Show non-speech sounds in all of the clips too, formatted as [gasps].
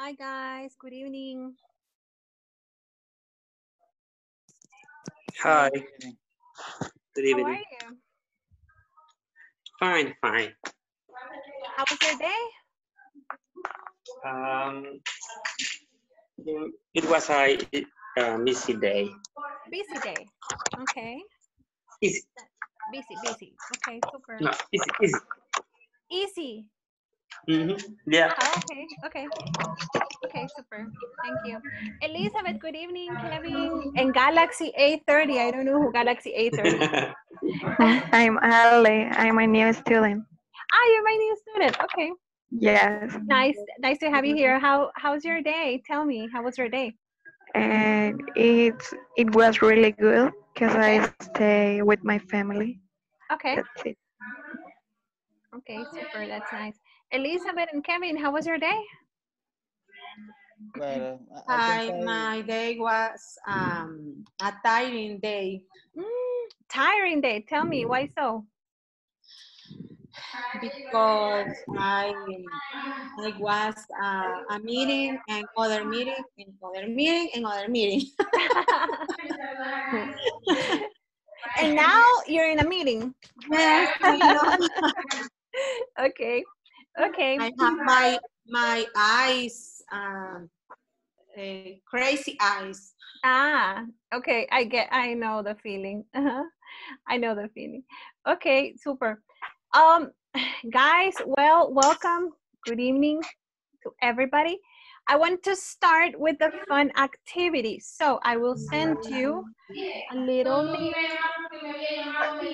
Hi guys, good evening. Hi. Good evening. How are evening. you? Fine, fine. How was your day? Um, it was a, a busy day. Busy day. Okay. Easy. Busy, busy. Okay, super. No, easy, easy. Easy. Hmm Yeah. Oh, okay, okay. Okay, super. Thank you. Elizabeth, good evening. Kevin. And Galaxy A30. I don't know who Galaxy A30. [laughs] I'm Ali. I'm a new student. ah, you're my new student. Okay. Yes. Nice. Nice to have you here. How how's your day? Tell me, how was your day? And it's it was really good because I stay with my family. Okay. That's it. Okay, super. That's nice. Elizabeth and Kevin, how was your day? Well, I- I Hi, my day was um, a tiring day Mm, tiring day. Tell me why so? because I I was uh, a meeting and other meeting and other meeting and other meeting. [laughs] and now you're in a meeting. Yes, [laughs] Okay. Okay. I have my my eyes um, uh, crazy eyes. Ah, okay. I get. I know the feeling. [laughs] I know the feeling. Okay, super. Um, [sighs] guys, well, welcome. Good evening to everybody. I want to start with the fun activity. So I will send you a little link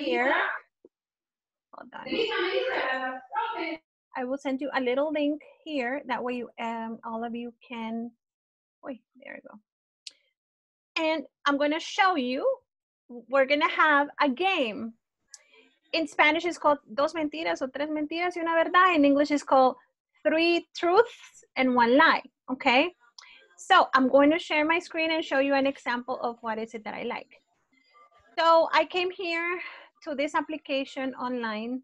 here. Hold on. I will send you a little link here. That way, you, um, all of you can. Wait, there you go. And I'm going to show you. We're going to have a game. In Spanish, it's called Dos Mentiras o Tres Mentiras y Una Verdad. In English, it's called Three Truths and One Lie. Okay. So I'm going to share my screen and show you an example of what is it that I like. So I came here to this application online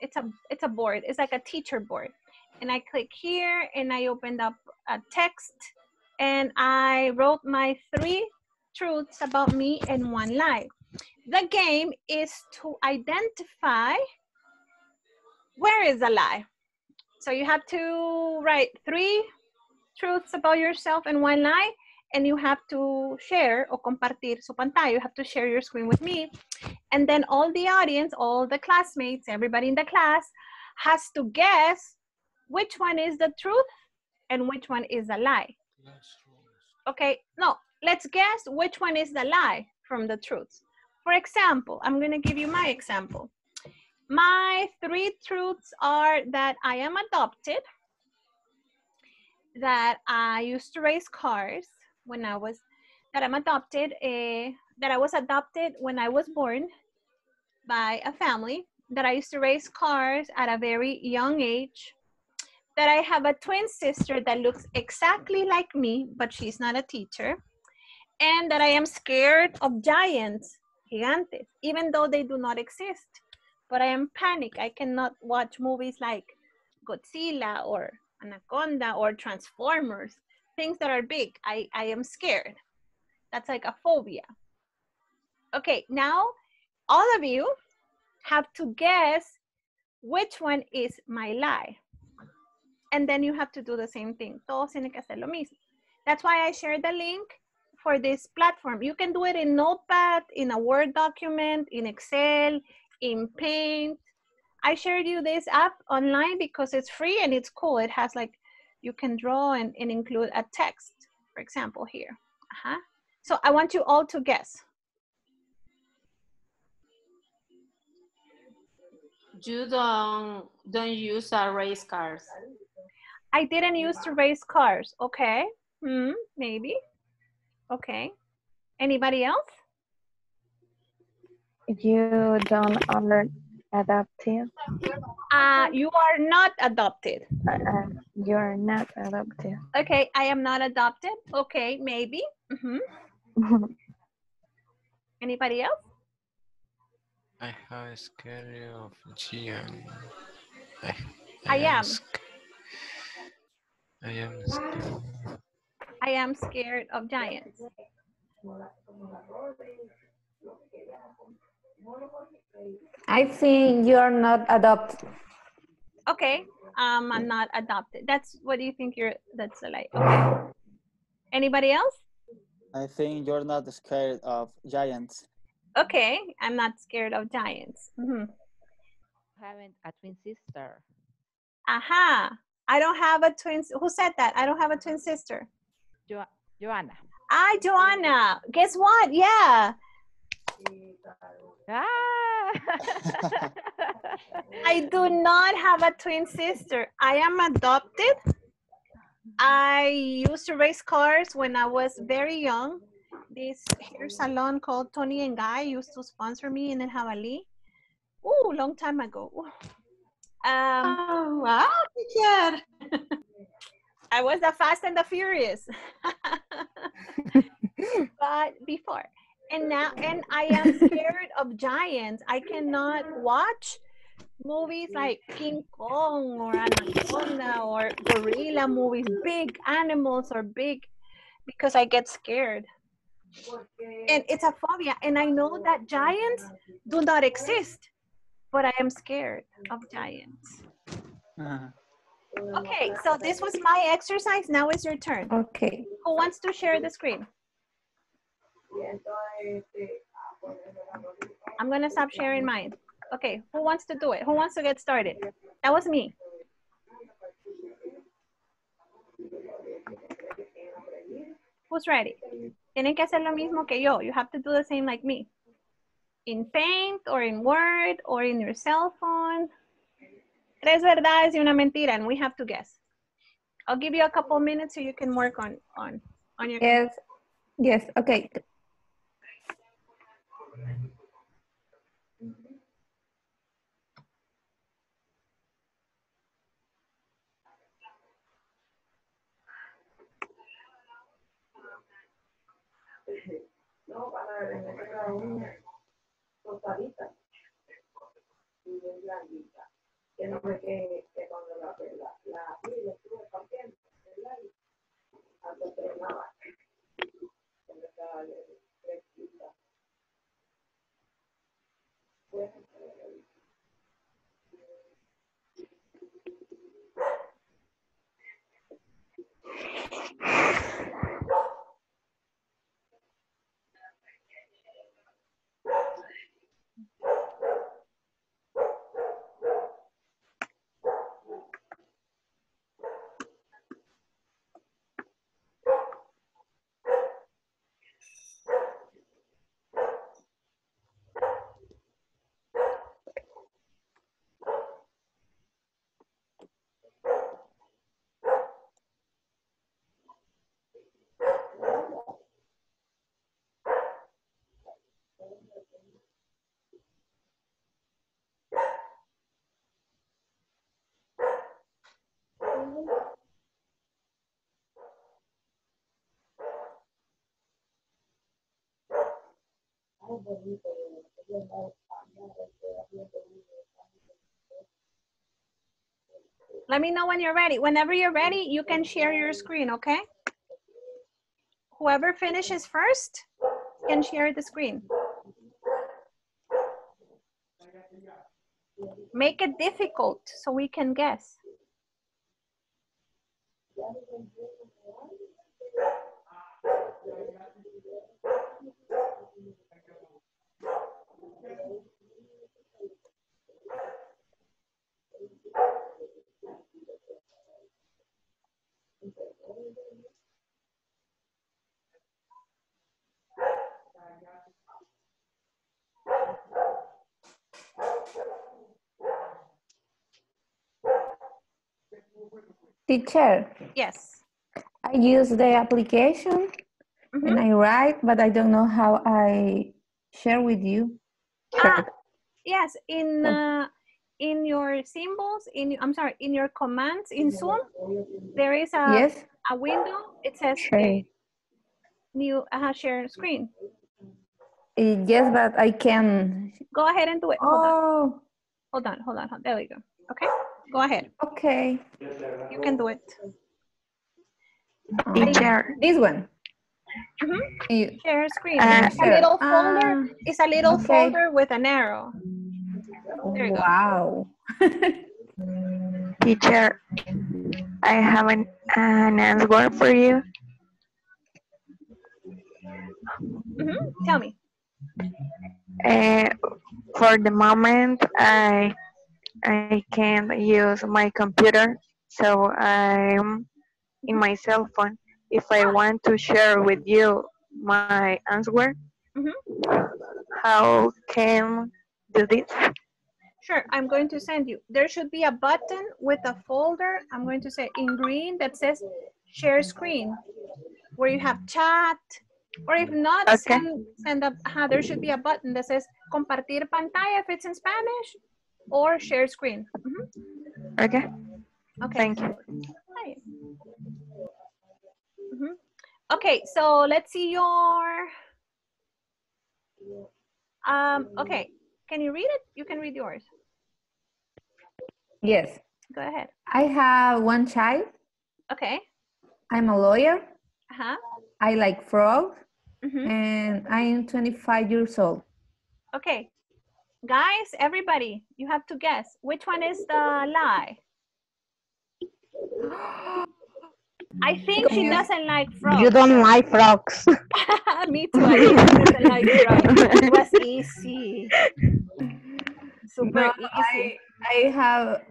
it's a it's a board. It's like a teacher board. And i click here and i opened up a text and i wrote my three truths about me and one lie the game is to identify where is the lie. So you have to write three truths about yourself and one lie and you have to share or compartir su pantalla you have to share your screen with me and then all the audience, all the classmates, everybody in the class has to guess which one is the truth and which one is a lie. Okay, no, let's guess which one is the lie from the truth. For example, I'm gonna give you my example. My three truths are that I am adopted, that I used to race cars when I was, that I'm adopted, eh, that I was adopted when I was born, by a family that I used to race cars at a very young age, that I have a twin sister that looks exactly like me, but she's not a teacher, and that I am scared of giants, gigantes, even though they do not exist. But I am panic. I cannot watch movies like Godzilla or Anaconda or Transformers, things that are big. I, I am scared. That's like a phobia. Okay, now all of you have to guess which one is my lie. And then you have to do the same thing. Todos tienen que hacer lo mismo. That's why I shared the link for this platform. You can do it in Notepad, in a Word document, in Excel, in Paint. I shared you this app online because it's free and it's cool. It has like, you can draw and, and include a text, for example, here. Uh -huh. So I want you all to guess. You don't don't use a race cars. I didn't use to race cars. Okay. Hmm, maybe. Okay. Anybody else? You don't are adopted. Uh, you are not adopted. Uh, uh, you're not adopted. Okay, I am not adopted. Okay, maybe. Mhm. [laughs] Anybody else? I have a scary of giant. I, I am. sc- I am scared. I am scared of giants. I think you're not adopted. Okay, um, I'm not adopted. That's what do you think you're? That's a lie. Okay. Anybody else? I think you're not scared of giants. Okay, I'm not scared of giants. hmm Having a twin sister. Aha! I don't have a twin. Who said that? I don't have a twin sister. Jo- Joanna. Ah, Joanna. Guess what? Yeah, Ah! [laughs] I do not have a twin sister. I am adopted. I used to race cars when I was very young. This hair salon called Toni and Guy used to sponsor me in El Jabalí. Ooh, long time ago. Um, Oh, wow, teacher. I was the Fast and the Furious. [laughs] but before. And now, and I am scared of giants. I cannot watch movies like King Kong or Anaconda or gorilla movies, big animals or big, because I get scared. And it's a phobia. And I know that giants do not exist, but I am scared of giants. Uh, Okay, so this was my exercise. Now it's your turn. Okay. Who wants to share the screen? I'm gonna stop sharing mine. Okay, who wants to do it? Who wants to get started? That was me. Who's ready? Tienen que hacer lo mismo que yo. You have to do the same like me. In Paint or in Word or in your cell phone. Tres verdades y una mentira, and we have to guess. I'll give you a couple minutes so you can work on on on your. Yes. Yes. Okay. no van a meter la uña rosadita y bien blandita. Que no ve que, que cuando la la, la abrí, la estuve partiendo, ¿verdad? Antes tronaba. Cuando estaba fresquita. Let me know when you're ready. Whenever you're ready, you can share your screen, okay? Whoever finishes first can share the screen. Make it difficult so we can guess. Teacher, Yes. I use the application Mhm. and I write, but I don't know how I share with you. Ah, yes, in uh, in your symbols, in I'm sorry, in your commands in Zoom, there is a yes. a window. It says Share. new uh, share screen. Eh, yes, but I can. Go ahead and do it. Oh. Hold on, hold on, hold on. There we go. Okay, go ahead. okay. You can do it. Um, Teacher, This one. Mhm. You- Share screen. Uh, It's a little folder. Ah, It's a little okay. folder with an arrow. There you go. wow. [laughs] teacher, I have an, an answer for you. Mhm. Tell me. Uh, for the moment, I I can't use my computer, so I'm in my cell phone. If I want to share with you my answer, Mhm. how can do this? Sure, I'm going to send you. There should be a button with a folder. I'm going to say in green that says share screen, where you have chat, or if not, Okay. send, send up. Uh, there should be a button that says compartir pantalla if it's in Spanish, or share screen. Mhm. Okay, Okay. thank you. Hi. Mhm. Okay, so let's see your. Um, okay, can you read it? You can read yours. Yes. Go ahead. I have one child. Okay. I'm a lawyer. Uh-huh. I like frogs. Mhm. And I am 25 years old. Okay. Guys, everybody, you have to guess. Which one is the lie? [gasps] I think she doesn't like frogs. You don't like frogs. [laughs] Me too. I think she doesn't like frogs. It was easy. Super No, easy. I, I have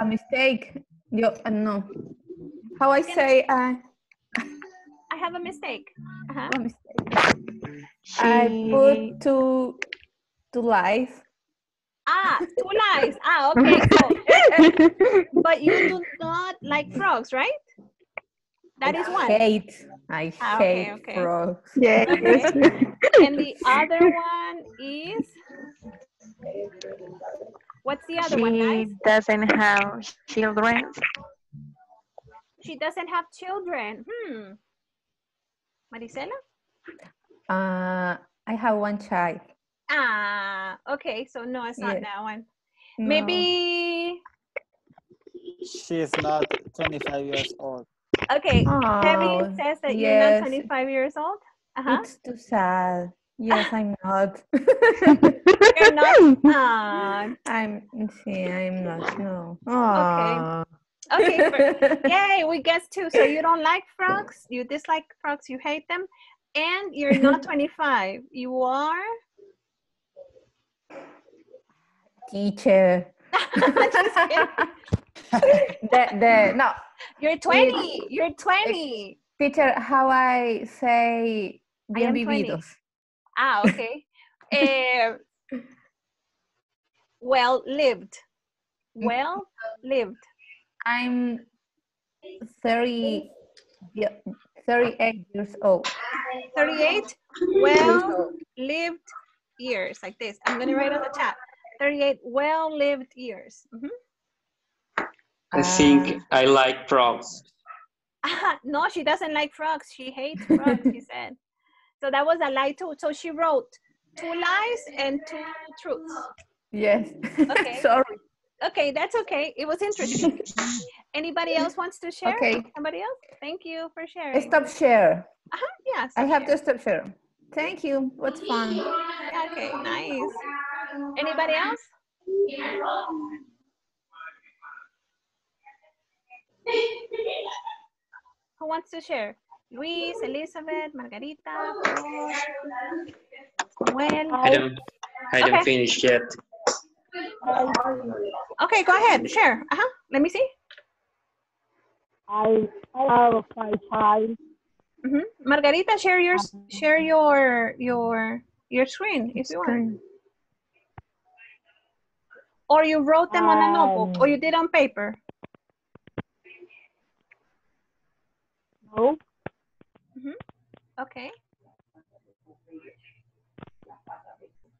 a mistake. Yo, uh, no. How I say uh, I have a mistake. Uh-huh. a mistake. I put two to life. Ah, two lies. [laughs] Ah, okay. So, [laughs] but you do not like frogs, right? That is one. Hate. I Ah, hate okay. frogs. yes. [laughs] And the other one is. What's the other one, guys? She doesn't have children. She doesn't have children. Hmm. Marisela? Uh, I have one child. Ah, okay. So no, it's not Yeah. that one. No. Maybe. She is not 25 years old. Okay. Debbie Oh, says that you're not 25 years old. Uh huh. It's too sad. Yes, I'm not. [laughs] You're not. Ah, I'm see, I'm not. No. Okay. Okay. [laughs] for- Yay, we guess two. So you don't like frogs, you dislike frogs, you hate them, and you're not [laughs] 25. You are. Teacher. [laughs] The, the, no, You're 20. You're 20. teacher, how I say I 20. Ah, okay. [laughs] Eh, well lived. Well lived. I'm 30, yeah, 38 years old. 38 well lived years. Like this. I'm going to write on the chat. 38 well lived years. Mhm. I think I like frogs. Ah, [laughs] no, she doesn't like frogs. She hates frogs, she [laughs] said. So that was a lie too. So she wrote two lies and two truths. Yes. Okay. [laughs] Sorry. Okay, that's okay. It was interesting. Anybody else wants to share? Okay. Somebody else? Thank you for sharing. Stop share. Uh-huh, yeah, I have share. to stop share. Thank you. What's fun? Okay, nice. Anybody else? Who wants to share? Luis, Elizabeth, Margarita, Flor, Samuel. I don't, I don't Okay. finish yet. Okay, go ahead, share. Uh-huh. Let me see. I have my child. hmm Margarita, share your share your your your screen if you want. Or you wrote them on a notebook, or you did on paper. No, Okay.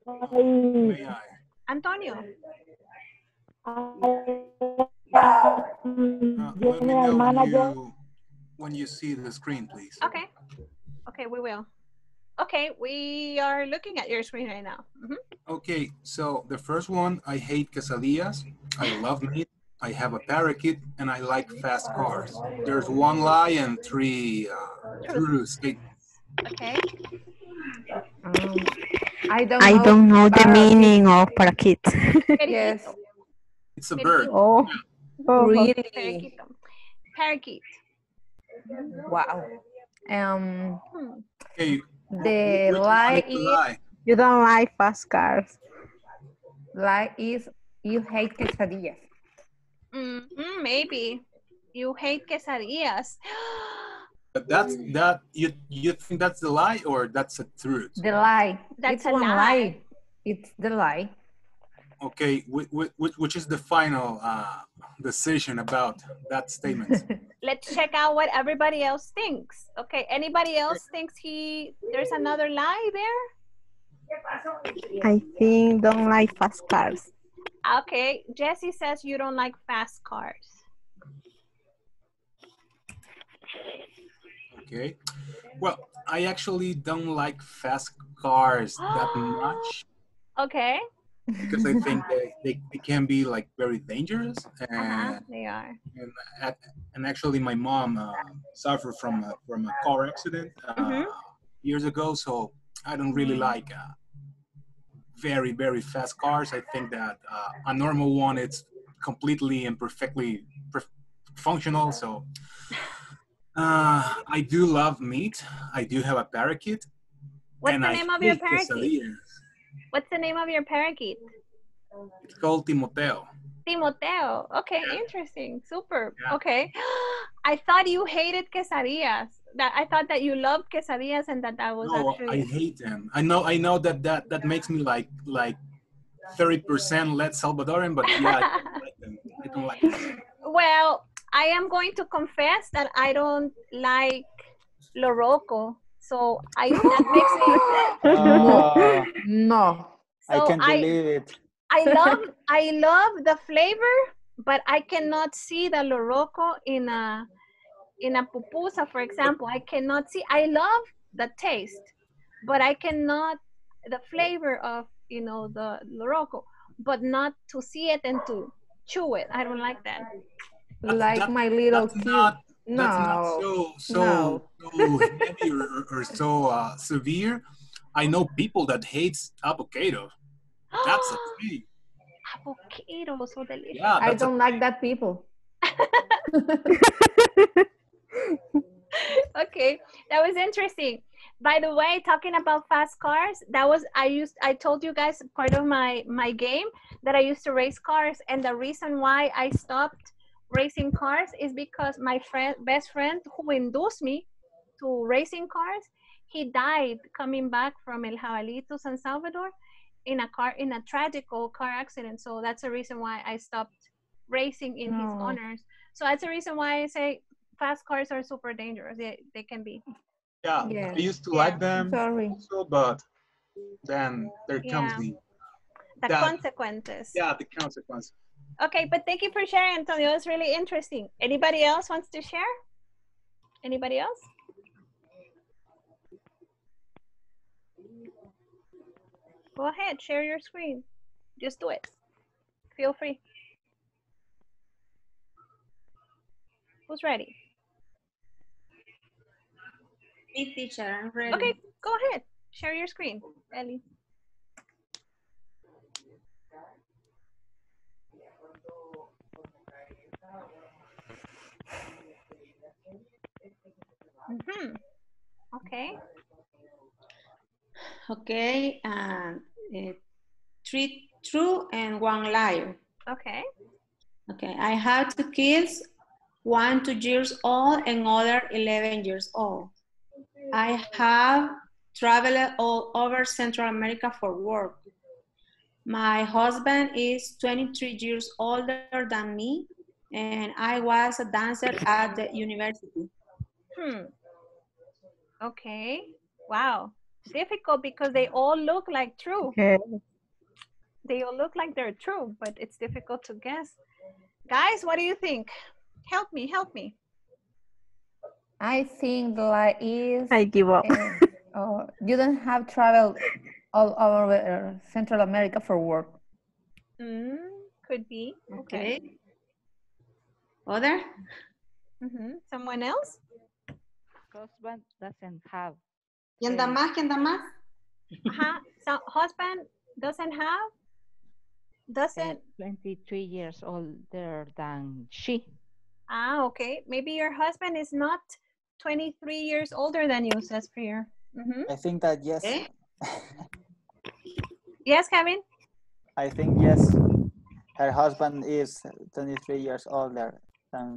I, May I? Antonio. I Uh, let me general know when you, when you see the screen, please. Okay. Okay, we will. Okay, we are looking at your screen right now. Mhm. Okay, so the first one, I hate quesadillas. I love meat. I have a parakeet, and I like fast cars. There's one lie and three uh, true statements. Okay. Um, I don't I know. don't know the meaning of parakeet. Yes. It's a bird. oh, oh, Really? Parakeet. Parakeet. Wow. Um, Hmm. Okay, the which lie is lie? you don't like fast cars. lie is you hate quesadillas. Mm, mm, maybe. You hate quesadillas. [gasps] But that's that you you think that's the lie or that's the truth? The lie. That's it's a one lie. It's the lie. Okay, which, which, which is the final uh, decision about that statement? [laughs] Let's check out what everybody else thinks. Okay, anybody else thinks he there's another lie there? I think don't like fast cars. Okay, Jesse says you don't like fast cars. Okay. Well, I actually don't like fast cars that [gasps] much Okay. Because I think they, they, they can be like very dangerous. Uh-huh, And, they are. and, and actually, my mom uh, suffered from a, from a car accident uh, Mhm. years ago, so I don't really like uh, very, very fast cars. I think that uh, a normal one it's completely and perfectly per- functional. So [laughs] uh, I do love meat. I do have a parakeet. What's the I name of your parakeet? What's the name of your parakeet? It's called Timoteo. Timoteo. Okay, interesting. Super. Yeah. Okay. [gasps] I thought you hated quesadillas. That I thought that you loved quesadillas and that that was No, I hate them. I know, I know that that that makes me like like thirty percent let Salvadoran, but yeah, I don't [laughs] like them. I don't like them. Well, I am going to confess that I don't like Loroco. So I [laughs] that makes me Ah, No. I can't I believe it. I [laughs] love I love the flavor, but I cannot see the loroco in a in a pupusa, for example. I cannot see. I love the taste, but I cannot the flavor of you know the loroco, but not to see it and to chew it. I don't like that. That's- Like that- my little That's cute. not no. that's not so so No. so heavy or, or- or so uh, severe. I know people that hates avocado. That's a [gasps] thing. Avocado, so delicious. Yeah, I don't like that people. [laughs] okay that was interesting by the way talking about fast cars that was i used i told you guys part of my my game that i used to race cars and the reason why i stopped racing cars is because my friend best friend who induced me to racing cars he died coming back from el jabalí to san salvador in a car in a tragical car accident so that's the reason why i stopped racing in his oh. honors so that's the reason why i say fast cars are super dangerous. They, they can be. Yeah, Yeah. I used to Yeah. like them Sorry. also, but then there comes Yeah. the The That- consequences. yeah the consequence. Okay, but thank you for sharing, Antonio. It's really interesting. Anybody else wants to share? Anybody else? Go ahead, share your screen. Just do it. Feel free. Who's ready? Me, teacher, I'm ready. Okay, go ahead. Share your screen, Ellie. Mm-hmm. Okay. Okay, and uh, three true and one liar. Okay. Okay, I have two kids, one two years old and other 11 years old. I have traveled all over Central America for work. My husband is 23 years older than me, and I was a dancer at the university. Hmm. Okay. Wow. Difficult because they all look like true. Okay. They all look like they're true, but it's difficult to guess. Guys, what do you think? Help me, help me. I think the lie is I give up. uh, oh, you don't have traveled all over uh, Central America for work. Mm, could be. Okay. Okay. Other? Mhm. Someone else? Husband doesn't have. ¿Quién da eh, más? ¿Quién da más? Uh-huh. So husband doesn't have? Doesn't? 23 years older than she. Ah, okay. Maybe your husband is not 23 years older than you, says Pierre. Mhm. I think that yes. Eh? [laughs] Yes, Kevin? I think yes. Her husband is 23 years older than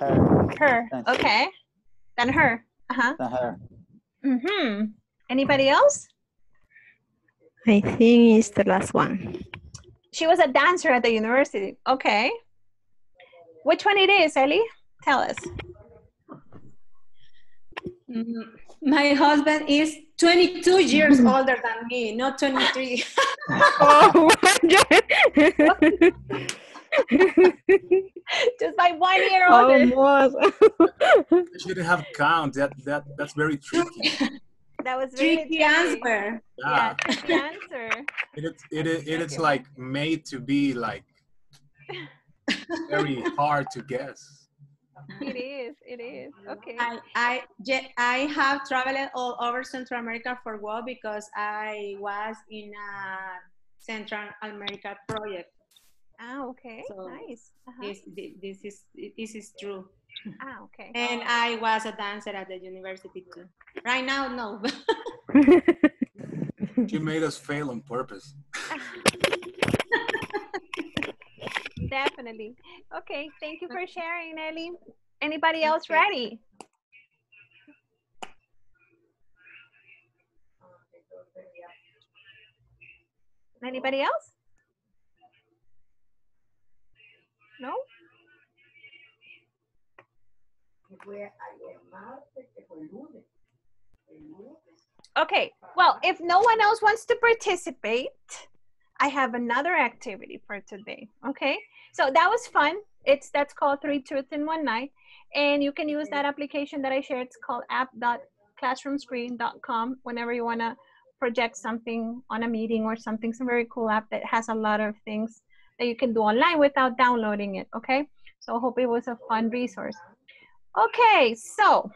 her. Her. than she- Okay. Than her. Uh-huh. Than her. Mm-hmm. Anybody else? I think it's the last one. She was a dancer at the university. Okay. Which one it is, Ellie? Tell us. Mm, My husband is 22 years older than me, not 23. [laughs] Oh, [laughs] [laughs] [laughs] Just by one year older. almost. I should have count. That that that's very tricky. [laughs] That was really Tricky answer. Yeah, Yeah. tricky answer. It is it is it is like made to be like very [laughs] hard to guess. It is. It is. Okay. I, I, je- I have traveled all over Central America for work because I was in a Central America project. Ah, okay. So, nice. Uh-huh. This, this is this is true. Ah, okay. And I was a dancer at the university too. Right now, no. [laughs] you made us fail on purpose. [laughs] Definitely. Okay. Thank you for sharing, Ellie. Anybody else ready? Anybody else? No? Okay, well, if no one else wants to participate, I have another activity for today. Okay, so that was fun. It's that's called Three Truths in One Night, and you can use that application that I shared. It's called app.classroomscreen.com. Whenever you want to project something on a meeting or something, a very cool app that has a lot of things that you can do online without downloading it. Okay, so I hope it was a fun resource. Okay, so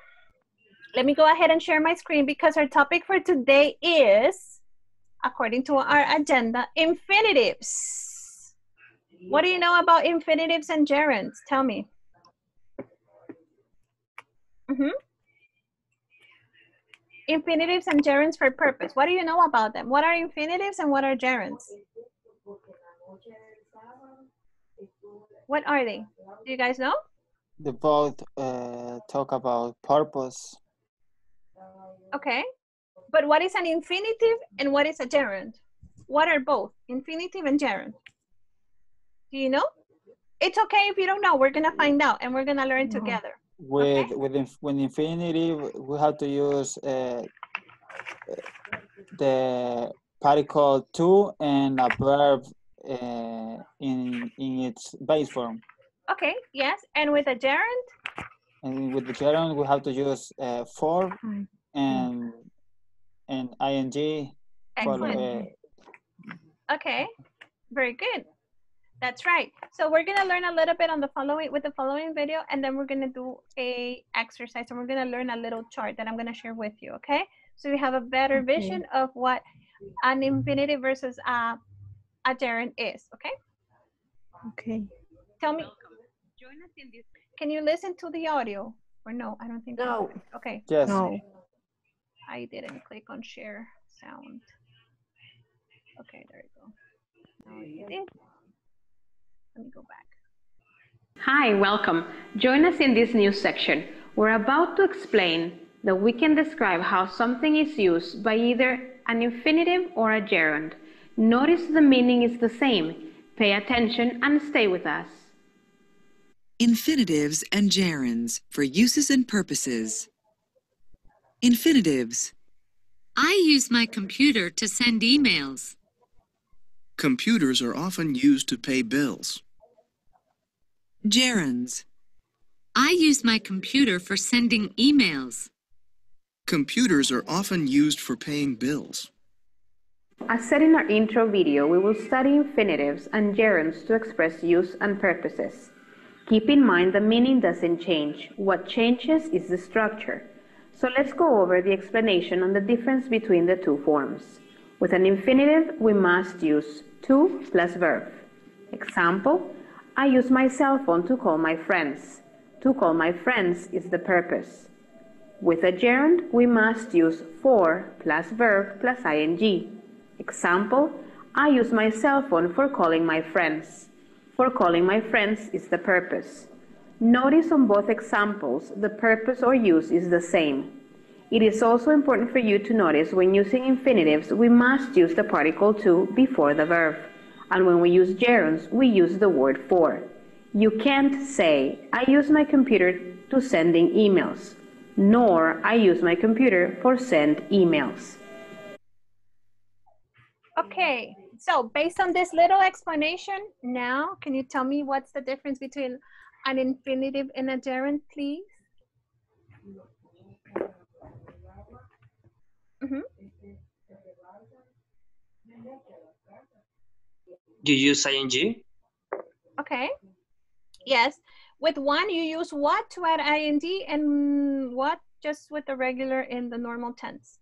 let me go ahead and share my screen because our topic for today is, according to our agenda, infinitives. What do you know about infinitives and gerunds? Tell me. Mm -hmm. Infinitives and gerunds for purpose. What do you know about them? What are infinitives and what are gerunds? What are they? Do you guys know? They both uh, talk about purpose. Okay. But what is an infinitive and what is a gerund? What are both? Infinitive and gerund. Do you know? It's okay if you don't know. We're going to find out and we're going to learn together. With with inf- with infinitive, we have to use uh, the particle to and a verb uh, in in its base form. Okay, yes. And with a gerund? And with the gerund, we have to use uh, for Mm. and and ing for Excellent. uh, Okay, very good. That's right. So we're gonna learn a little bit on the following with the following video, and then we're gonna do a exercise, and we're gonna learn a little chart that I'm gonna share with you. Okay, so you have a better Okay. vision of what an infinitive versus a a gerund is. Okay, Okay. tell me. Join us in this. Can you listen to the audio or no? I don't think. so. No. Okay. yes. No. I didn't click on share sound. Okay, there you go. Now you did. Let me go back. Hi, welcome. Join us in this new section. We're about to explain that we can describe how something is used by either an infinitive or a gerund. Notice the meaning is the same. Pay attention and stay with us. Infinitives and gerunds for uses and purposes. Infinitives. I use my computer to send emails. Computers are often used to pay bills. Gerunds. I use my computer for sending emails. Computers are often used for paying bills. As said in our intro video, we will study infinitives and gerunds to express use and purposes. Keep in mind the meaning doesn't change. What changes is the structure. So let's go over the explanation on the difference between the two forms. With an infinitive, we must use to plus verb. Example, I use my cell phone to call my friends. To call my friends is the purpose. With a gerund, we must use for plus verb plus ing. Example, I use my cell phone for calling my friends. For calling my friends is the purpose. Notice on both examples, the purpose or use is the same. It is also important for you to notice when using infinitives, we must use the particle to before the verb. And when we use gerunds, we use the word for. You can't say, I use my computer to sending emails, nor I use my computer for send emails. Okay, so based on this little explanation, now can you tell me what's the difference between an infinitive and a gerund, please? Mhm. You use ing? Okay. Yes. With one, you use what to add ing and what just with the regular in the normal tense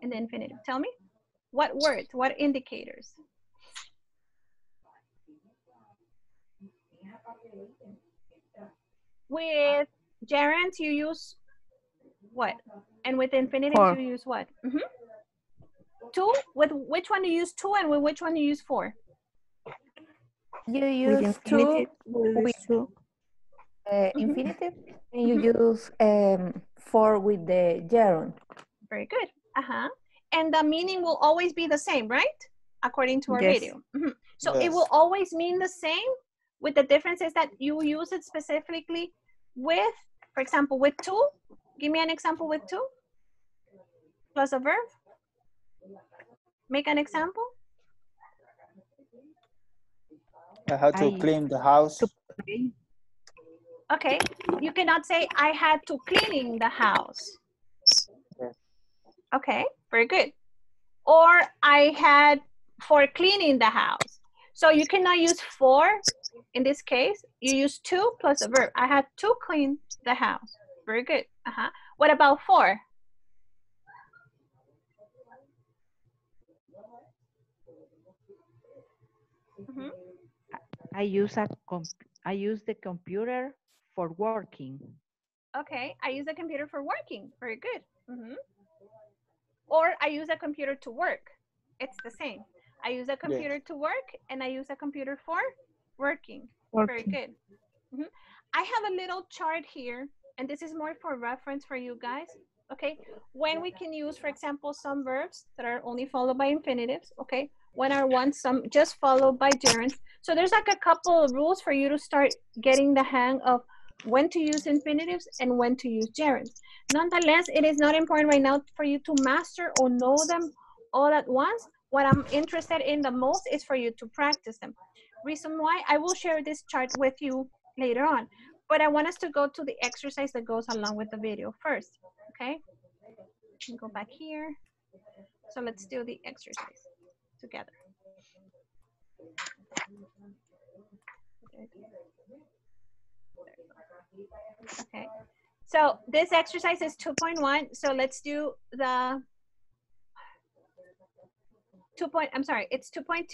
in the infinitive. Tell me. What words? What indicators? With gerunds, you use what? And with infinitives, For. you use what? Mhm. Two? With which one do you use two and with which one do you use four? You use to infinitive, we use with to. uh, infinitive, and you use um, for with the gerund. Very good. Uh-huh. And the meaning will always be the same, right? According to our Yes. video. Mhm. So it will always mean the same with the difference is that you use it specifically with, for example, with two. Give me an example with two. Plus a verb. Make an example. I have to I- clean the house. Okay. You cannot say I had to cleaning the house. Okay, very good. Or I had for cleaning the house. So you cannot use for in this case. You use to plus a verb. I had to clean the house. Very good. Uh-huh. What about for? Mhm. I use a comp I use the computer for working. Okay, I use a computer for working. Very good. Mhm. Or I use a computer to work. It's the same. I use a computer to work and I use a computer for working. Very Working. good. Mhm. I have a little chart here, and this is more for reference for you guys. Okay, when we can use, for example, some verbs that are only followed by infinitives. Okay, when are ones some just followed by gerunds. So there's like a couple of rules for you to start getting the hang of when to use infinitives and when to use gerunds. Nonetheless, it is not important right now for you to master or know them all at once. What I'm interested in the most is for you to practice them. Reason why I will share this chart with you later on, but I want us to go to the exercise that goes along with the video first, okay? Go back here. So let's do the exercise together. Okay, so this exercise is 2.1. So let's do the two point, I'm sorry, it's 2.2.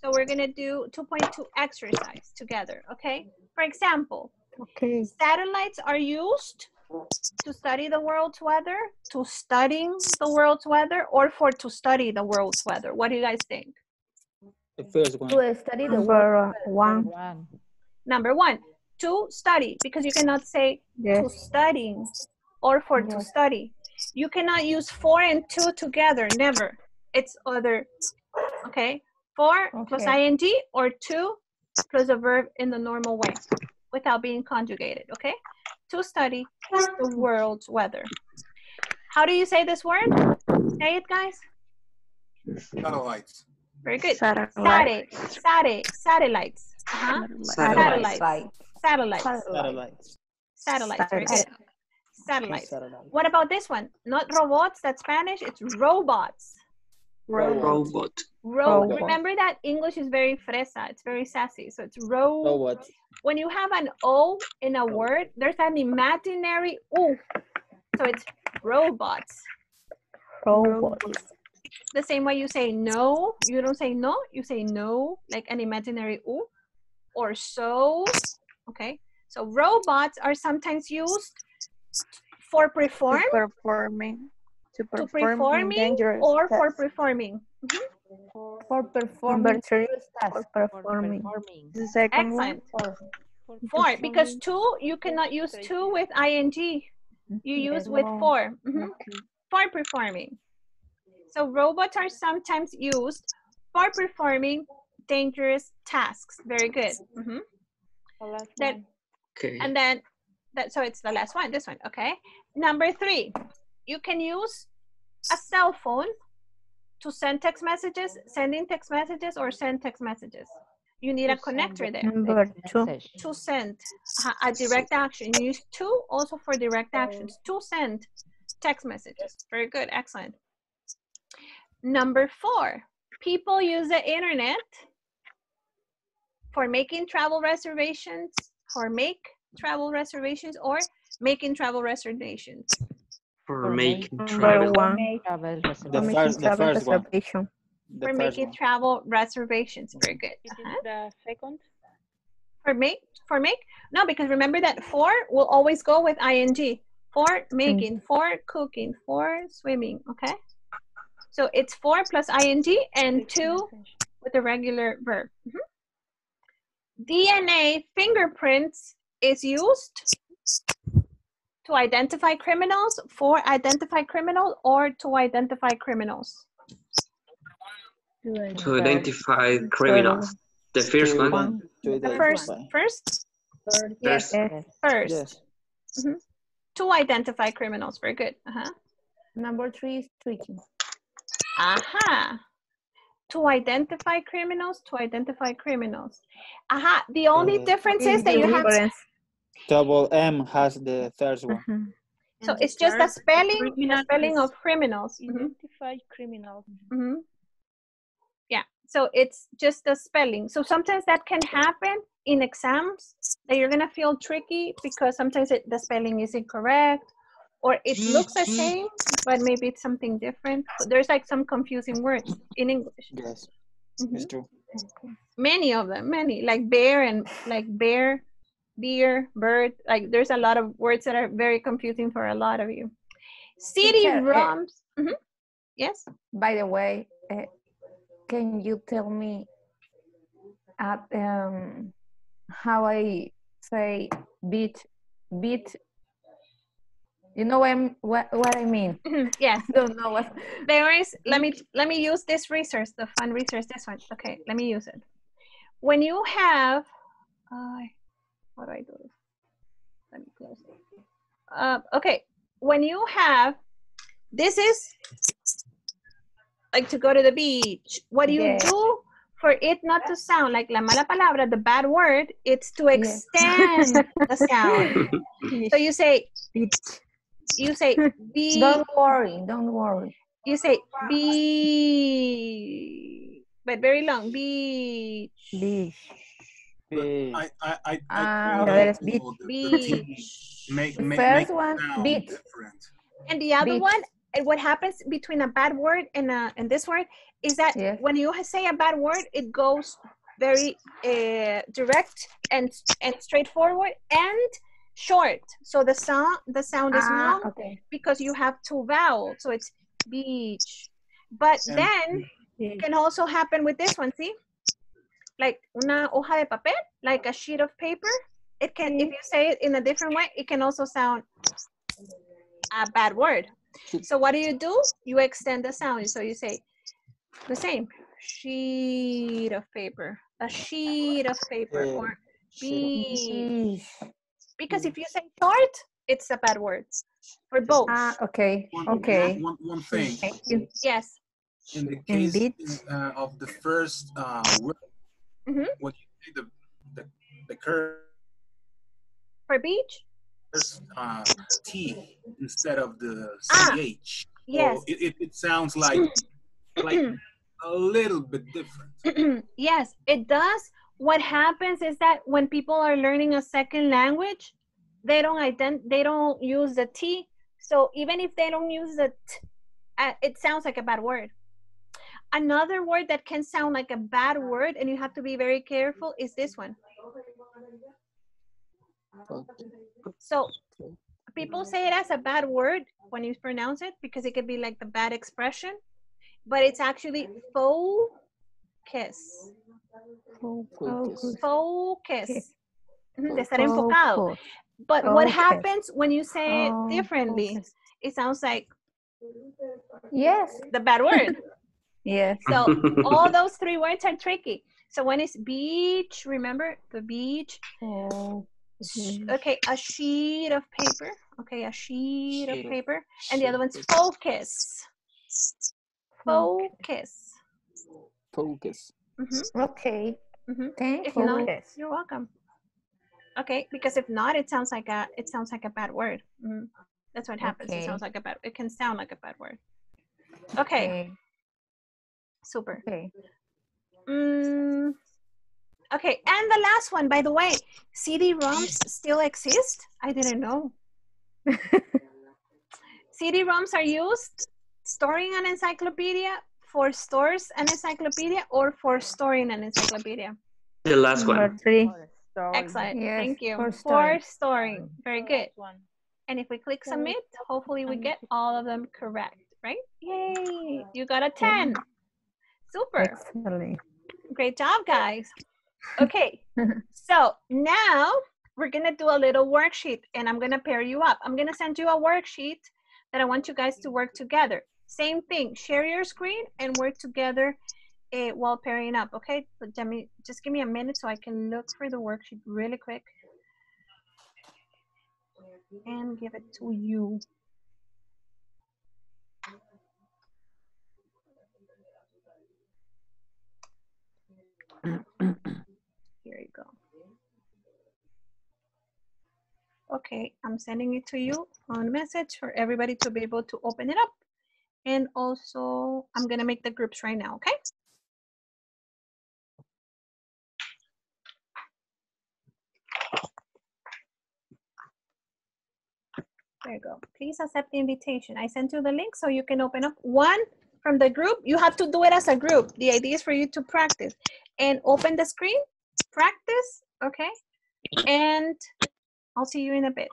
So we're gonna do 2.2 exercise together, okay? For example, Okay. satellites are used to study the world's weather, to studying the world's weather, or for to study the world's weather. What do you guys think? The first one. To study the Number one. One. Number one, to study, because you cannot say to Yes. studying or for to study. You cannot use for and to together, never. It's other, okay? For plus Okay. ing or to plus a verb in the normal way without being conjugated, okay? To study the world's weather. How do you say this word? Say it, guys. Satellites. Very good. Satellite. Sate, sate, satellites. Uh-huh. Satellites. Satellites. Satellites. Satellites. Satellites. Very good. Satellites. Satellite. What about this one? Not robots, that's Spanish, it's robots. Robot. Ro- Robot. Remember that English is very fresa. It's very sassy. So it's ro. Robot. When you have an O in a word, there's an imaginary O. So it's robots. Robots. The same way you say no, you don't say no, you say no, like an imaginary U. Or so. Okay. So robots are sometimes used for perform, To performing. To to perform in performing, dangerous or for tasks. performing. Mhm. For performing Converter serious tasks. for performing. The second one. Excellent. For because two you cannot use two with ing. You use with four. for. Mhm. For performing. So robots are sometimes used for performing dangerous tasks. Very good. Mhm. Then Okay. and then that so it's the last one. This one. Okay. Number three, you can use a cell phone to send text messages, sending text messages, or send text messages. You need a connector there Number two. to send a, a direct action. You use two also for direct actions to send text messages. Very good, excellent. Number four, people use the internet for making travel reservations, for make travel reservations, or making travel reservations. For making travel. one. Travel The reservation. Making first, the first one. The For making one. travel reservations. Very good. Uh-huh. The second. For make, for make? No, because remember that for will always go with ing. For making, for cooking, for swimming, okay? So it's for plus ing and two with a regular verb. Mhm. DNA fingerprints is used to identify criminals, for identify criminals, or to identify criminals. To identify criminals. The first To one. The first, identify. first, Yes. first. Yes. Mhm. To identify criminals. Very good. Uh-huh. Number three is tricky. Aha. To identify criminals, to identify criminals. Aha. The only Uh, difference is that you have, Difference. Double M has the third one. Mhm. so And the it's just the third spelling, the criminal spelling of criminals. Mhm. Identify criminals. Mhm. Yeah, so it's just the spelling. So sometimes that can happen in exams that you're gonna feel tricky because sometimes it, the spelling is incorrect or it looks the same, but maybe it's something different. There's like some confusing words in English. Yes, Mhm. it's true. Many of them, many like bear and like bear, deer, bird. Like there's a lot of words that are very confusing for a lot of you. City Teacher, eh, rums. Mhm. Yes. By the way, uh, can you tell me at, um, how I say beat, beat? You know what, I'm, what, what I mean? [laughs] Yes. I [laughs] don't know what. [laughs] there is let me let me use this resource the fun resource this one. Okay let me use it. When you have uh, how do i do? Let me close it. Uh, okay. When you have this is like to go to the beach. What do you Yeah. do for it not to sound like la mala palabra the bad word? It's to extend the sound. So you say you say [laughs] be Don't worry, don't worry. you say be but very long beach Beach. Beach. I, I, I, I Ah, feel okay. like, Beach. the- the beach Make, make, first make one, sound beat. different. and the other Beach. one and what happens between a bad word and a and this word is that Yes. when you say a bad word it goes very uh, direct and and straightforward and short. So the sound the sound is Ah, long okay. because you have two vowels. So it's beach. But And- then it can also happen with this one see? Like una hoja de papel like a sheet of paper. It can if you say it in a different way it can also sound a bad word. So what do you do? You extend the sound. So you say the same. Sheet of paper. A sheet of paper Yeah. or Sheet. beach because if you say short it's a bad word for both Ah, okay, One, okay. one, one thing. Thank you. yes In the case Indeed. uh, of the first uh, word, Mhm. when you say the, the, the curse for beach uh, T instead of the Ah, CH. yes. So it, it, it sounds like like [clears throat] a little bit different. [clears throat] yes, it does. What happens is that when people are learning a second language, they don't ident they don't use the T. So even if they don't use the T, uh, it sounds like a bad word. Another word that can sound like a bad word, and you have to be very careful, is this one. So people say it as a bad word when you pronounce it because it could be like the bad expression, but it's actually focus. Focus. Focus. Ujú, mm-hmm, De estar enfocado. Focus. But what happens when you say it Oh, differently? focus. It sounds like Yes. the bad word. [laughs] Yes. So [laughs] all those three words are tricky. So when it's beach, remember the beach. Oh, Okay, a sheet of paper. Okay, a sheet of Sheet of- paper. And the other one's sheet focus. Focus. Focus. Mhm, Okay. mhm. Thank If you. not, you're welcome. Okay, because if not, it sounds like a it sounds like a bad word. Mhm. That's what happens. It sounds like a bad. It can sound like a bad word. Okay, Okay. super. Okay. Mm, okay, and the last one, by the way, CD-ROMs still exist? I didn't know. [laughs] CD-ROMs are used storing an encyclopedia for stores an encyclopedia or for storing an encyclopedia. The last Number one. three. Excellent. Yes, Thank you. for For storing. storing. Very good. And if we click submit, hopefully we get all of them correct, right? Yay! You got a 10. Super. Excellent. Great job, guys. [laughs] Okay, so now we're gonna do a little worksheet and I'm gonna pair you up. I'm gonna send you a worksheet that I want you guys to work together. Same thing, share your screen and work together uh, while pairing up, okay? But just give me a minute so I can look for the worksheet really quick and give it to you. [clears throat] Here you go. Okay, I'm sending it to you on message for everybody to be able to open it up. And also, I'm gonna make the groups right now, okay? There you go. Please accept the invitation. I sent you the link so you can open up one from the group. You have to do it as a group. The idea is for you to practice and open the screen, practice, okay? And I'll see you in a bit.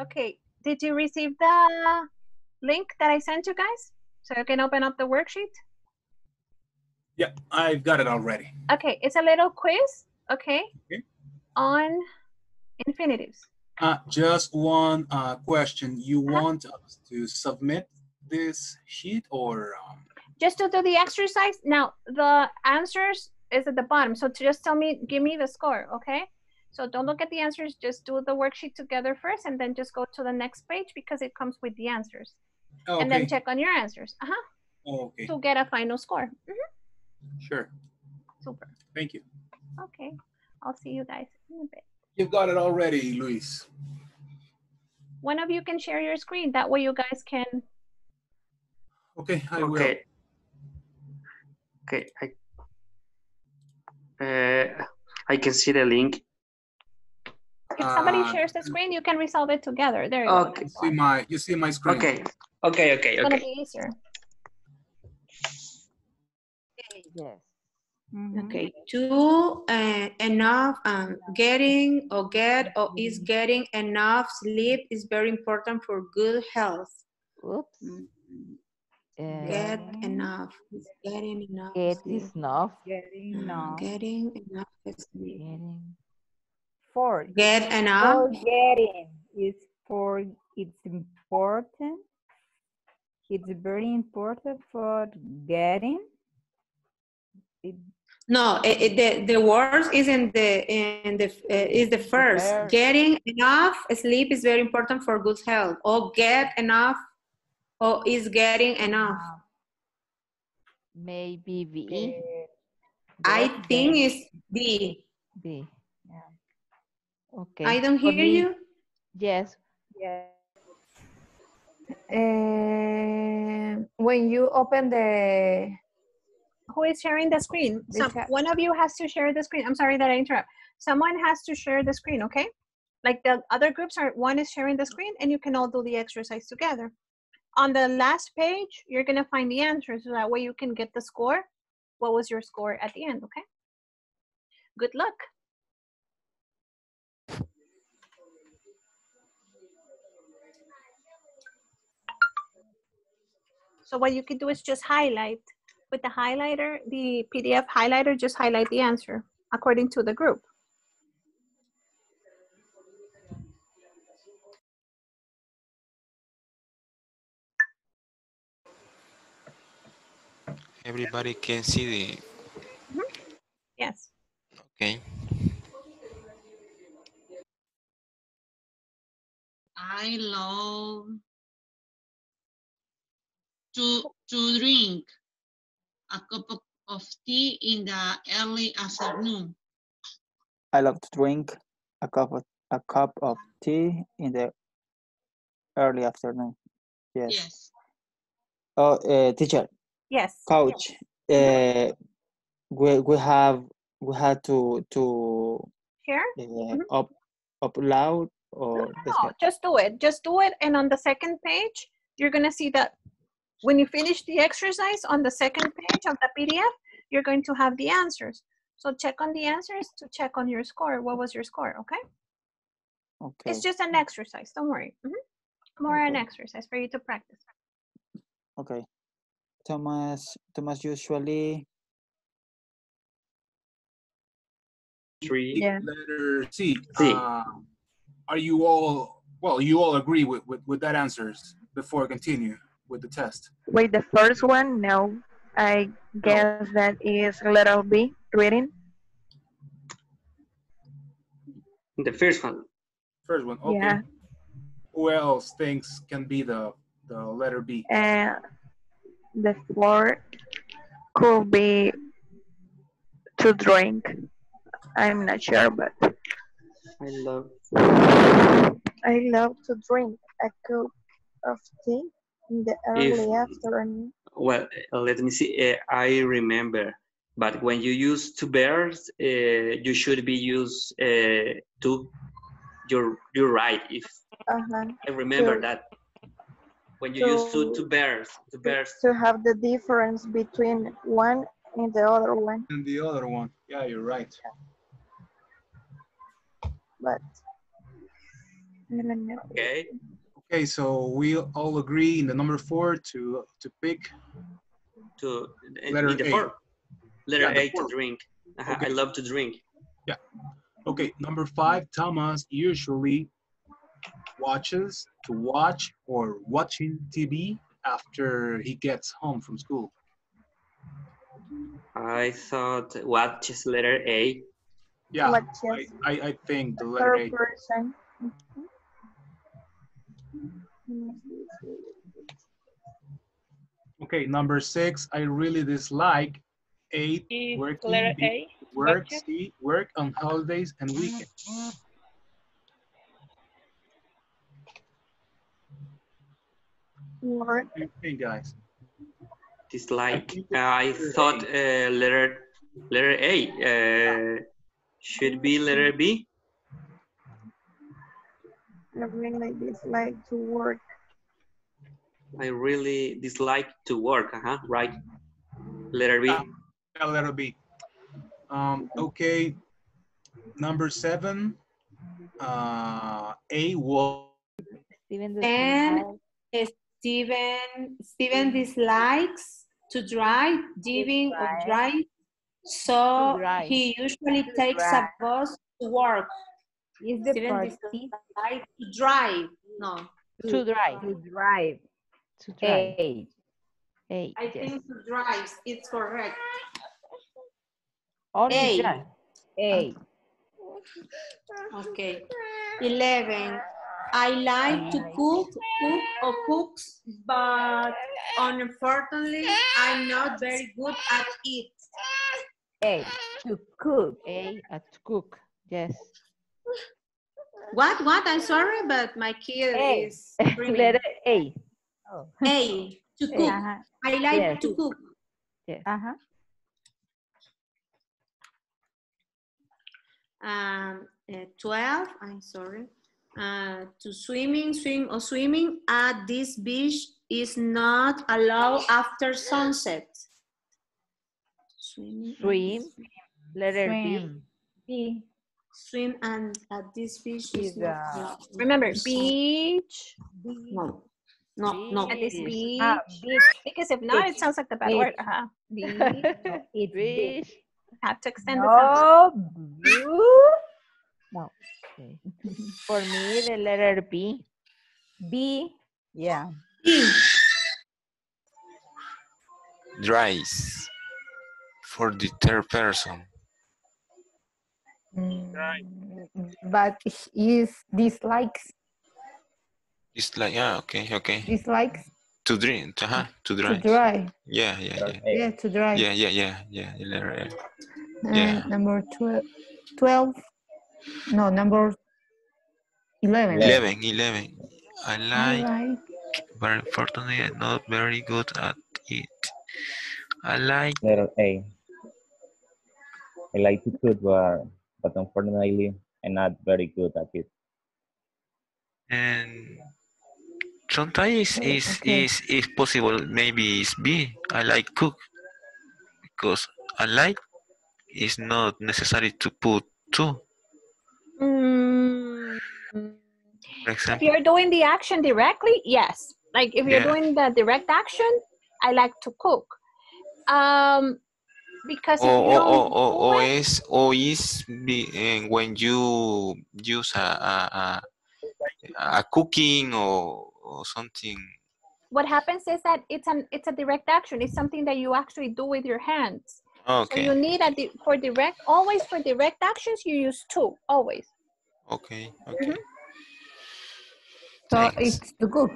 Okay, did you receive the link that I sent you guys? So you can open up the worksheet? Yeah, I've got it already. Okay, it's a little quiz, okay, Okay. on infinitives. Uh, just one uh, question. You want us to submit this sheet or? Um, Just to do the exercise, now the answers is at the bottom. So to just tell me, give me the score, okay? So don't look at the answers, just do the worksheet together first and then just go to the next page because it comes with the answers. oh, And then check on your answers, uh-huh, Oh, okay. to get a final score. Mhm, Sure. Super, Thank you. okay. I'll see you guys in a bit. You've got it already, Luis. One of you can share your screen. That way you guys can, Okay, I will. Okay. Okay. I, uh, I can see the link. If somebody Uh, shares the screen, you can resolve it together. There you go. Okay. You see my, you see my screen. Okay. Okay. Okay. It's gonna be easier. Yes. Okay, two, uh, enough, um, getting or get or is getting enough sleep is very important for good health. Oops. Mm, Get enough. He's getting enough. Get sleep. enough. Getting enough. Getting enough sleep. Getting. For Get enough. for getting is for it's important. It's very important for getting. It, No, it, it- the the words is in the in the uh, is the first. first. Getting enough sleep is very important for good health. Or get enough. Or is getting enough. Maybe B. get- I think get- it's B. B. Yeah. Okay. I don't hear me, you. Yes. Yes. Um, when you open the Who is sharing the screen? The Some, one of you has to share the screen. I'm sorry that I interrupt. Someone has to share the screen, okay? Like the other groups are, one is sharing the screen and you can all do the exercise together. On the last page, you're gonna find the answer so that way you can get the score. What was your score at the end, okay? Good luck. So what you can do is just highlight with the highlighter, the PDF highlighter, just highlight the answer according to the group. Everybody can see the. Mm-hmm. Yes. Okay. I love to to drink a cup of, of tea in the early afternoon. I love to drink a cup of a cup of tea in the early afternoon. Yes. Yes. Oh, uh, teacher, Yes. coach. Uh, we we have we had to to Here? uh, up up loud or the No, just do it. Just do it. And on the second page, you're going to see that when you finish the exercise on the second page of the PDF, you're going to have the answers. So check on the answers to check on your score. What was your score? Okay. okay. It's just an exercise. Don't worry. Mhm. More an exercise for you to practice. Okay. Thomas Thomas usually Three. Yeah. Letter C. C. Uh, are you all, well, you all agree with, with, with that answers before I continue with the test? Wait, the first one, no. I guess that is letter B, reading. The first one. First one, okay. Yeah. Who else thinks can be the, the letter B? And the fourth could be to drink. I'm not sure, but I love. I love to drink a cup of tea in the early If- afternoon. Well, uh, let me see. Uh, I remember, but when you use two bears, uh, you should be use uh, two. You're you're right. If Uh-huh. I remember To- that when you use two two bears, two bears. To have the difference between one and the other one, And the other one. Yeah, you're right. but I don't know. Okay. Okay, so we all agree in the number four to to pick. To Letter in the A. four. Letter Yeah, A to drink. Uh-huh, I Okay. love to drink. Yeah. Okay, number five, Thomas usually watches to watch or watching TV after he gets home from school. I thought what is letter A? Yeah, I, I, I think the letter A. person. Okay, number six, I really dislike eight Is working letter be- A, work watches? see, work on holidays and weekends. Work. What do you think, guys? Dislike. think Uh, I thought letter uh, letter letter A uh, should be letter B. I really dislike to work. I really dislike to work. Uh huh. Right. Letter B. Yeah, yeah, letter B. Um, okay, number seven, uh, A was Steven And have- Steven, Steven dislikes to drive, driving or drive. So he usually takes a bus to work. Is the Steven part dislikes to drive. No. To drive. To drive. To drive. A. A. I yes. think to drive, it's correct. Only A. drive. A. Okay. 11. I like to cook, cook or cooks, but unfortunately, I'm not very good at it. A. To cook. A. At cook. Yes. What? What? I'm sorry, but my kid [laughs] A. is screaming. Letter A. Oh. A. To cook. Uh-huh. I like Yes. to cook. Yes. Uh-huh. Um, uh, 12. I'm sorry. Uh, to swimming, swim or swimming at this beach is not allowed after sunset. Swimming. at Swim. this- Letter B. B. Swim and at this beach is Is, not uh, allowed. Remember, after sunset. beach No, no, no. at this Beach. beach. Ah, beach. Because if not, it sounds like the bad Beach. word. Uh-huh. Beach. It's B. Beach. Have to extend the sound. No. Blue. No. Okay. For me, the letter B. B. Yeah. Dries. For the third person. Mm, But is dislikes, It's like, yeah, okay, okay. dislikes To drink, uh-huh, to to drive. drive. Yeah, yeah, yeah. Yeah, to drive. Yeah, yeah, yeah, yeah. the letter A. And yeah. number twelve, twelve, no, number eleven. 11, 11. I I like, like, but unfortunately, I'm not very good at it. I like, Letter A. I like to cook, but, but unfortunately, I'm not very good at it. and sometimes Okay, is okay. is if possible maybe it's B. I like cook because I like is not necessary to put two. Mm, if you're doing the action directly, yes. Like if you're Yeah. doing the direct action, I like to cook. Um, because if or you or or, don't or, do or it, is or is be, and when you use a a, a, a cooking or or something. what happens is that it's an it's a direct action. It's something that you actually do with your hands. So Okay, you need a di- for direct always for direct actions you use two always. okay, okay. so Thanks. it's to cook.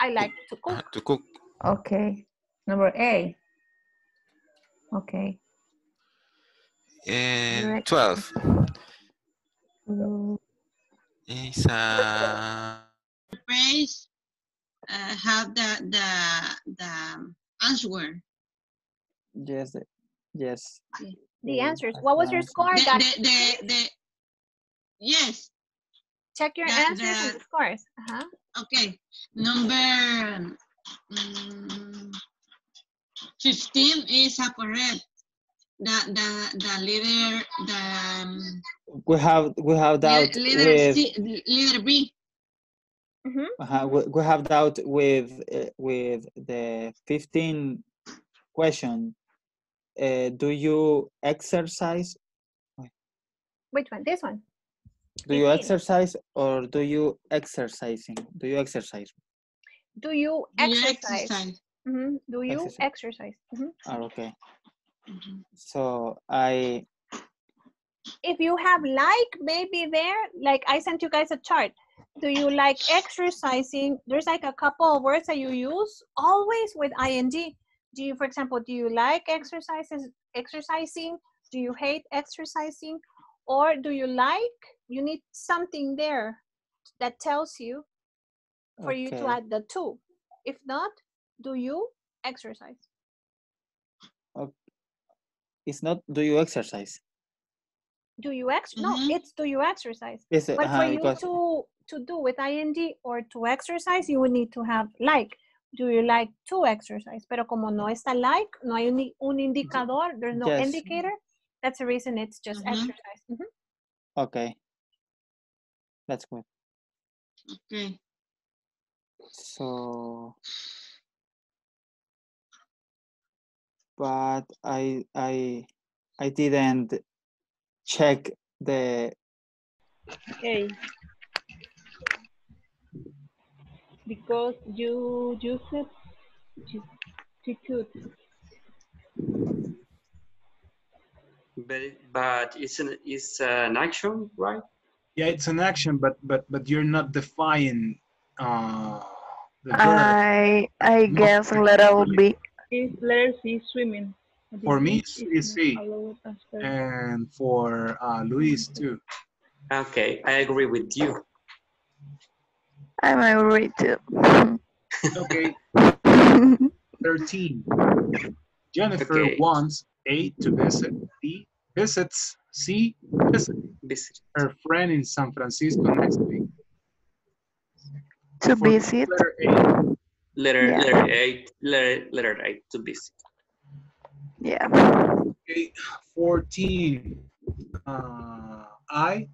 I like to Uh, cook. to cook. Okay, number A. Okay. And 12 Mm, is a Phrase uh, have the the the answer. Yes. the- Yes. The answers. What was your score? The, the, the, the, yes, check your the- answers and the- the scores. Uh-huh. okay. Number mm, 15 is a correct. The, the, the leader, the um, We have we have le- doubt leader, with C, leader B. Mhm. uh, we, we have doubt with uh, with the 15 question. Uh, do you exercise? Which one? This one. Do you exercise or do you exercising? Do you exercise? Do you exercise Do you exercise? exercise? Mhm. Do you Exercise. exercise? Mhm. Oh, okay. Mhm. So I If you have like maybe there, like I sent you guys a chart. Do you like exercising? There's like a couple of words that you use always with ing. Do you, for example, do you like exercises exercising? Do you hate exercising? Or do you like? You need something there that tells you for you to add the two. If not, do you exercise? It's not do you exercise? Do you ex? No, Mhm. it's do you exercise? Is it But for uh, you because to to do with ing or to exercise, you would need to have like. Do you like to exercise? Pero como no está like, no hay un, un indicador, there's no Yes. indicator. That's the reason it's just Mhm. exercise. Mhm. okay. That's good. Okay. So but I I I didn't check the okay Because you use it to, to cook. But but it's an it's an action, right? Yeah, it's an action, but but but you're not defying uh, the. I I guess a little bit. Is letter C swimming. For me, it's, it's C, and for uh, Luis too. Okay, I agree with you. I'm agree too. [laughs] Okay, 13. Jennifer Okay. wants A to visit, B visits, C visit Visit. her friend in San Francisco next week. to For visit. letter A, Letter Yeah. letter eight letter letter eight to visit. Yeah. okay, 14. Uh, I,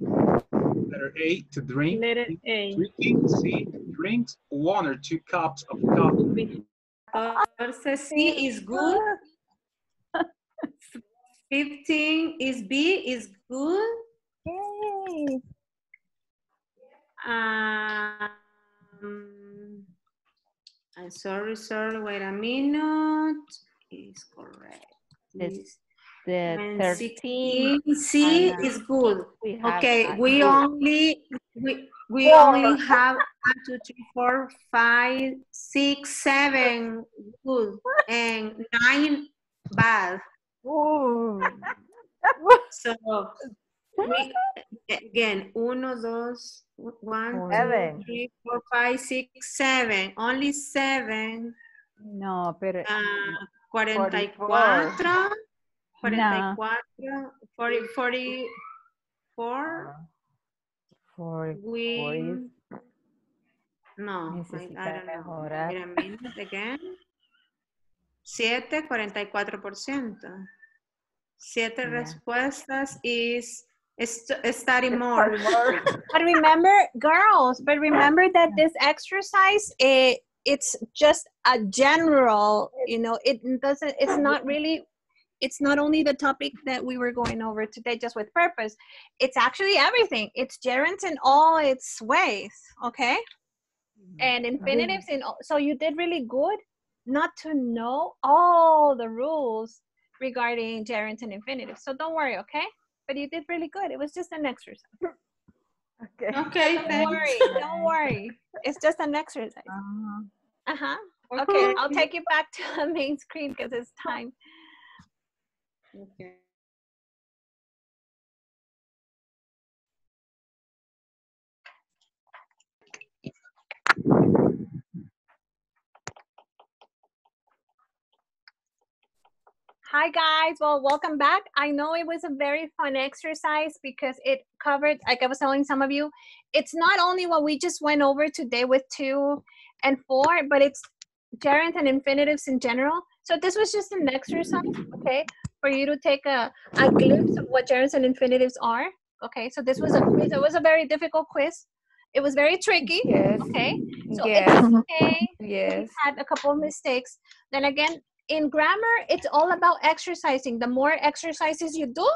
letter A to drink. Letter A. Drinking, C drinks one or two cups of coffee. Catorce C is good. [laughs] 15 is B is good. Yay. Um, I'm sorry, sorry, wait a minute. Is correct. The, Is- the and 13. 16 C uh, is good. We Okay, we only, we, we Four. only have one, two, three, four, five, six, seven good, and nine bad. Ooh. So, we, again, uno, dos, one, two, Seven. three, four, five, six, seven. Only seven. No, pero Ah, 44, 44, 40, 44. for, We, no, I, I don't know. mejorar. Wait a minute again. 7, 44%. Siete Yeah. respuestas is, is study more. [laughs] But remember, girls, but remember that this exercise, it, it's just a general, you know, it doesn't, it's not really, it's not only the topic that we were going over today just with purpose. It's actually everything. It's gerunds in all its ways, okay? Mm-hmm. And infinitives in all, so you did really good not to know all the rules regarding gerunds and infinitives. So don't worry, okay? But you did really good. It was just an exercise. [laughs] Okay. Okay, Don't thanks. worry, don't worry. It's just an exercise. Uh huh. Okay, I'll take you back to the main screen because it's time. Okay. Hi guys, well, welcome back. I know it was a very fun exercise because it covered, like I was telling some of you, it's not only what we just went over today with two and four, but it's gerunds and infinitives in general. So this was just an exercise, okay, for you to take a, a glimpse of what gerunds and infinitives are. Okay, so this was a quiz. It was a very difficult quiz. It was very tricky. Yes. Okay, so Yes. okay. Yes. We had a couple of mistakes. Then again, in grammar, it's all about exercising. The more exercises you do,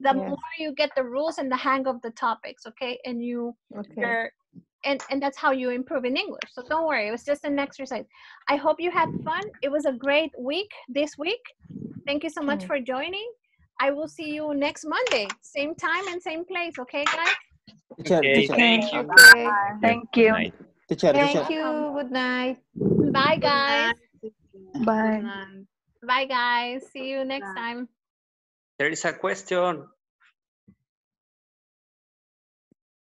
the Yes. more you get the rules and the hang of the topics. Okay, and you Okay. and and that's how you improve in English. So don't worry, it was just an exercise. I hope you had fun. It was a great week this week. Thank you so much for joining. I will see you next Monday, same time and same place. Okay, guys. Teacher, Okay, teacher, thank you. Okay. Thank you. Teacher, Thank teacher. you. Good night. Bye, guys. Bye. Bye, guys. See you next Bye. time. There is a question